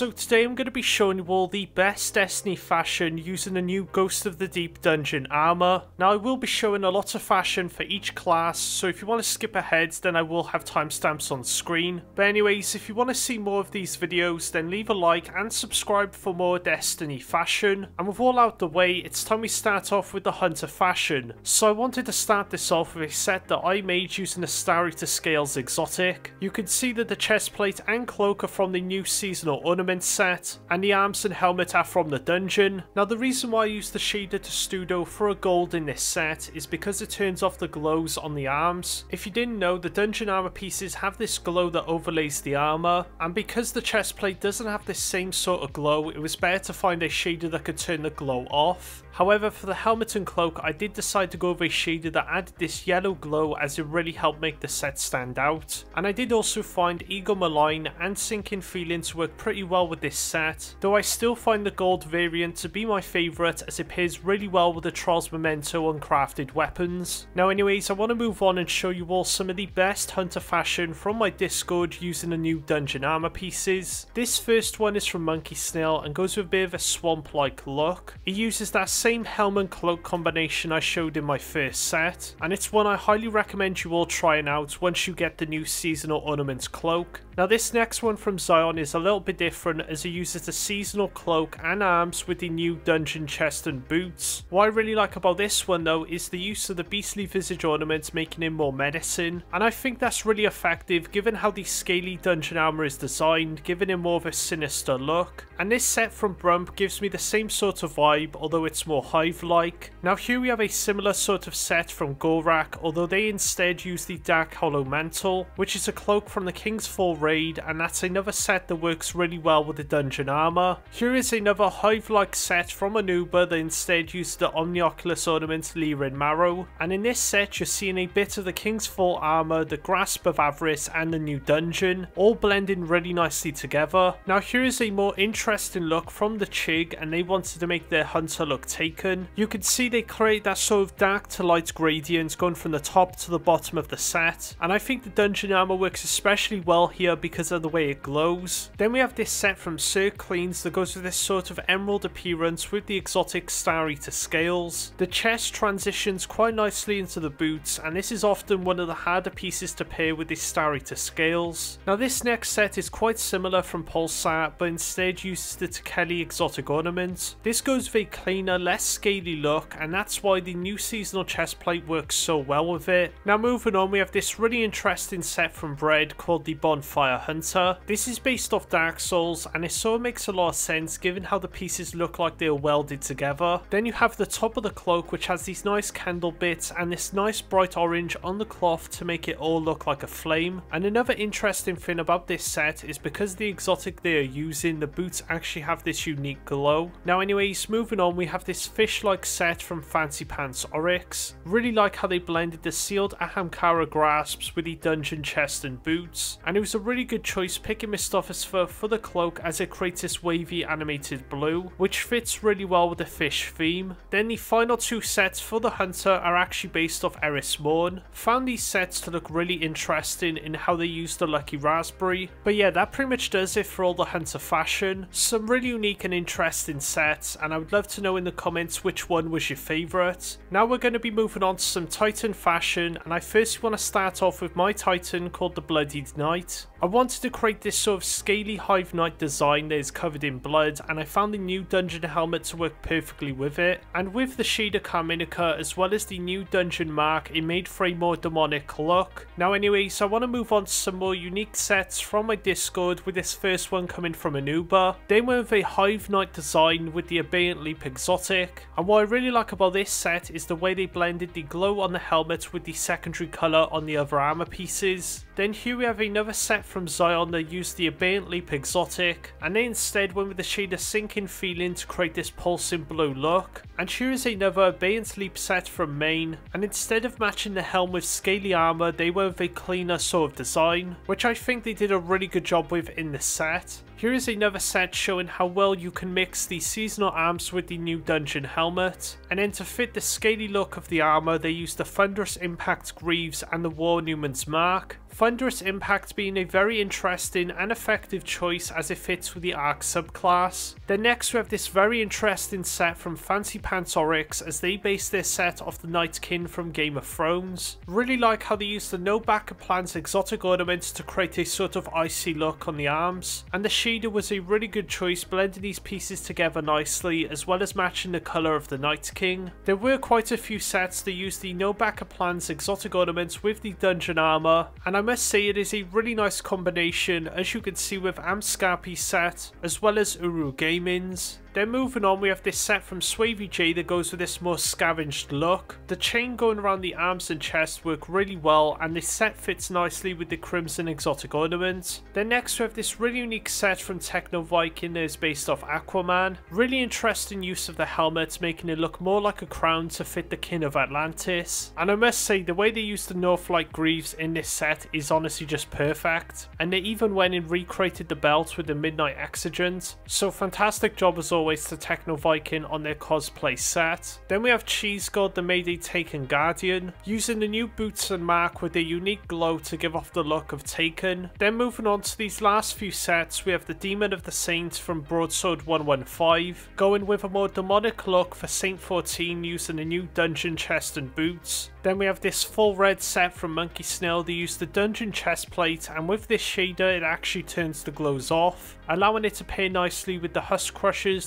So today I'm going to be showing you all the best Destiny fashion using the new Ghost of the Deep dungeon armor. Now I will be showing a lot of fashion for each class, so if you want to skip ahead then I will have timestamps on screen. But anyways, if you want to see more of these videos then leave a like and subscribe for more Destiny fashion. And with all out the way, it's time we start off with the Hunter fashion. So I wanted to start this off with a set that I made using the Star-Eater Scales exotic. You can see that the chestplate and cloak are from the new seasonal ornament set, and the arms and helmet are from the dungeon. Now the reason why I used the shader testudo for a gold in this set is because it turns off the glows on the arms. If you didn't know, the dungeon armor pieces have this glow that overlays the armor, and because the chest plate doesn't have this same sort of glow, it was better to find a shader that could turn the glow off. However, for the helmet and cloak, I did decide to go with a shader that added this yellow glow as it really helped make the set stand out. And I did also find Ego Malign and Sinking Feelings work pretty well with this set, though I still find the gold variant to be my favourite as it pairs really well with the Trials Memento and uncrafted weapons. Now anyways, I want to move on and show you all some of the best hunter fashion from my Discord using the new dungeon armor pieces. This first one is from Monkey Snail and goes with a bit of a swamp-like look. It uses that same helm and cloak combination I showed in my first set, and it's one I highly recommend you all trying out once you get the new seasonal ornaments cloak. Now this next one from Zion is a little bit different as he uses the seasonal cloak and arms with the new dungeon chest and boots. What I really like about this one though is the use of the beastly visage ornaments making him more medicine, and I think that's really effective given how the scaly dungeon armor is designed, giving him more of a sinister look. And this set from Brump gives me the same sort of vibe, although it's more hive-like. Now here we have a similar sort of set from Gorak, although they instead use the Dark Hollow Mantle, which is a cloak from the King's Fall raid, and that's another set that works really well with the dungeon armor. Here is another hive-like set from Anuba that instead used the Omnioculus ornament Lirin Marrow, and in this set you're seeing a bit of the King's Fall armor, the Grasp of Avarice, and the new dungeon, all blending really nicely together. Now here is a more interesting look from the Chig, and they wanted to make their hunter look taken. You can see they create that sort of dark to light gradient going from the top to the bottom of the set, and I think the dungeon armor works especially well here because of the way it glows. Then we have this set from Sir Cleans that goes with this sort of emerald appearance with the exotic Star-Eater Scales. The chest transitions quite nicely into the boots, and this is often one of the harder pieces to pair with the Star-Eater Scales. Now this next set is quite similar from Pulsar, but instead uses the Tekeli exotic ornament. This goes with a cleaner, less scaly look, and that's why the new seasonal chest plate works so well with it. Now moving on, we have this really interesting set from Bread called the Bonfire Hunter. This is based off Dark Souls, and it sort of makes a lot of sense given how the pieces look like they are welded together. Then you have the top of the cloak, which has these nice candle bits and this nice bright orange on the cloth to make it all look like a flame. And another interesting thing about this set is because the exotic they are using, the boots actually have this unique glow. Now anyways, moving on, we have this fish-like set from Fancy Pants Oryx. Really like how they blended the sealed Ahamkara grasps with the dungeon chest and boots. And it was a really good choice picking Mistopheles for the cloak as it creates this wavy animated blue, which fits really well with the fish theme. Then the final two sets for the hunter are actually based off Eris Morn. Found these sets to look really interesting in how they use the Lucky Raspberry. But yeah, that pretty much does it for all the hunter fashion. Some really unique and interesting sets, and I would love to know in the comments which one was your favourite. Now we're going to be moving on to some Titan fashion, and I first want to start off with my Titan called the Bloodied Knight. I wanted to create this sort of scaly Hive Knight design that is covered in blood, and I found the new dungeon helmet to work perfectly with it. And with the Shader Carminica as well as the new dungeon mark, it made for a more demonic look. Now anyways, I want to move on to some more unique sets from my Discord, with this first one coming from Anuba. They went with a Hive Knight design with the Abeyant Leap exotic, and what I really like about this set is the way they blended the glow on the helmet with the secondary colour on the other armour pieces. Then here we have another set from Zion that used the Abeyant Leap exotic, and they instead went with the shader Sinking Feeling to create this pulsing blue look. And here is another Abeyant Leap set from Main, and instead of matching the helm with scaly armour, they went with a cleaner sort of design, which I think they did a really good job with in this set. Here is another set showing how well you can mix the seasonal arms with the new dungeon helmet. And then to fit the scaly look of the armour, they used the Thunderous Impact Greaves and the War Newman's Mark. Thunderous Impact being a very interesting and effective choice as it fits with the Arc subclass. Then next we have this very interesting set from Fancy Pants Oryx as they base their set off the Night King from Game of Thrones. Really like how they use the No Backup Plans exotic ornaments to create a sort of icy look on the arms. And the shader was a really good choice blending these pieces together nicely as well as matching the colour of the Night King. There were quite a few sets that used the No Backup Plans exotic ornaments with the dungeon armour and I must say it is a really nice combination as you can see with Amscarpi's set as well as Uru Gaming's. Then moving on, we have this set from Swavy J that goes with this more scavenged look. The chain going around the arms and chest work really well, and this set fits nicely with the Crimson exotic ornaments. Then next we have this really unique set from Techno Viking that is based off Aquaman. Really interesting use of the helmet, making it look more like a crown to fit the King of Atlantis. And I must say, the way they use the Northlight Greaves in this set is honestly just perfect. And they even went and recreated the belt with the Midnight Exigent. So fantastic job as always always to Techno Viking on their cosplay set. Then we have Cheese God the Mayday Taken Guardian, using the new boots and mark with their unique glow to give off the look of Taken. Then moving on to these last few sets, we have the Demon of the Saints from Broadsword 115, going with a more demonic look for Saint 14 using the new dungeon chest and boots. Then we have this full red set from Monkey Snail They use the dungeon chest plate and with this shader it actually turns the glows off, allowing it to pair nicely with the Husk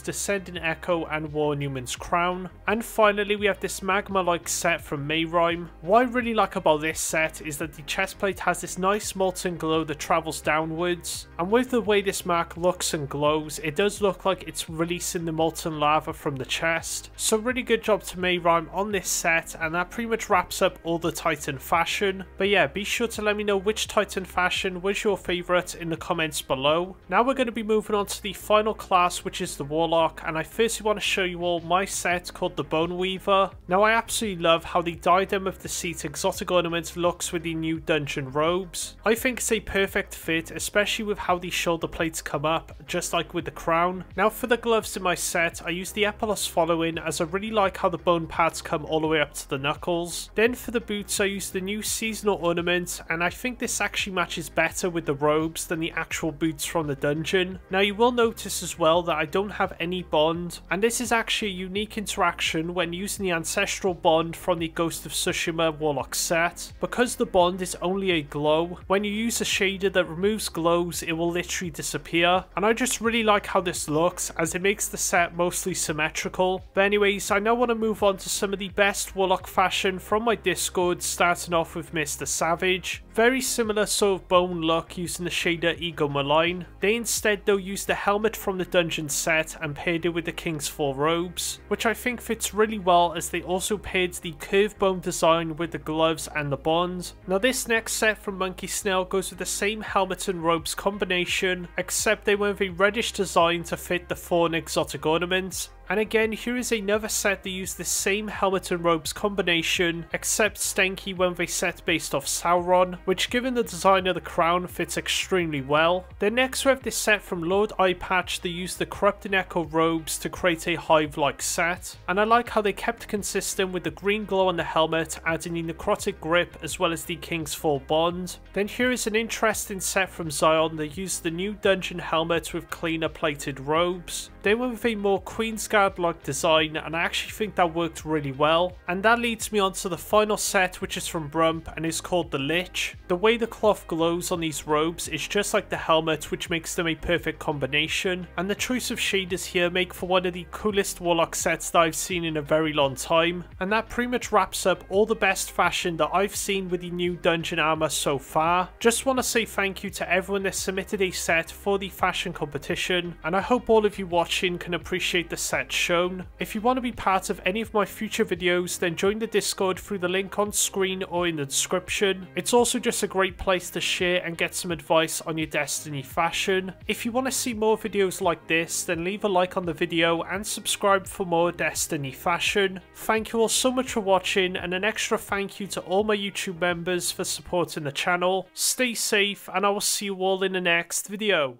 Crushers, Descending Echo and War Newman's Crown. And finally we have this magma-like set from Mayryme. What I really like about this set is that the chest plate has this nice molten glow that travels downwards, and with the way this mark looks and glows, it does look like it's releasing the molten lava from the chest. So really good job to Mayryme on this set, and that pretty much wraps wraps up all the Titan fashion. But yeah, be sure to let me know which Titan fashion was your favourite in the comments below. Now we're going to be moving on to the final class, which is the Warlock, and I firstly want to show you all my set called the Bone Weaver. Now I absolutely love how the Diadem of Deceit exotic ornament looks with the new dungeon robes. I think it's a perfect fit, especially with how the shoulder plates come up, just like with the crown. Now for the gloves in my set, I use the Epilos following as I really like how the bone pads come all the way up to the knuckles. Then for the boots I used the new seasonal ornament and I think this actually matches better with the robes than the actual boots from the dungeon. Now you will notice as well that I don't have any bond and this is actually a unique interaction when using the ancestral bond from the Ghost of Tsushima Warlock set. Because the bond is only a glow, when you use a shader that removes glows it will literally disappear and I just really like how this looks as it makes the set mostly symmetrical. But anyways I now want to move on to some of the best Warlock fashion from my Discord, starting off with Mr. Savage. Very similar sort of bone look using the shader Ego Malign. They instead though used the helmet from the dungeon set and paired it with the King's Fall robes, which I think fits really well as they also paired the curved bone design with the gloves and the bonds. Now this next set from Monkey Snail goes with the same helmet and robes combination, except they went with a reddish design to fit the fawn exotic ornaments, and again, here is another set that used the same helmet and robes combination, except stanky when they set based off Sauron, which given the design of the crown fits extremely well. Then next we have this set from Lord Eyepatch that used the Corrupting Echo robes to create a hive-like set, and I like how they kept consistent with the green glow on the helmet, adding the necrotic grip as well as the King's Fall bond. Then here is an interesting set from Zion that used the new dungeon helmet with cleaner plated robes. They went with a more Queen's Guard-like design and I actually think that worked really well. And that leads me on to the final set which is from Brump and is called the Lich. The way the cloth glows on these robes is just like the helmet which makes them a perfect combination. And the choice of shaders here make for one of the coolest Warlock sets that I've seen in a very long time. And that pretty much wraps up all the best fashion that I've seen with the new dungeon armor so far. Just want to say thank you to everyone that submitted a set for the fashion competition and I hope all of you watching can appreciate the set shown. If you want to be part of any of my future videos, then join the Discord through the link on screen or in the description. It's also just a great place to share and get some advice on your Destiny fashion. If you want to see more videos like this, then leave a like on the video and subscribe for more Destiny fashion. Thank you all so much for watching and an extra thank you to all my YouTube members for supporting the channel. Stay safe and I will see you all in the next video.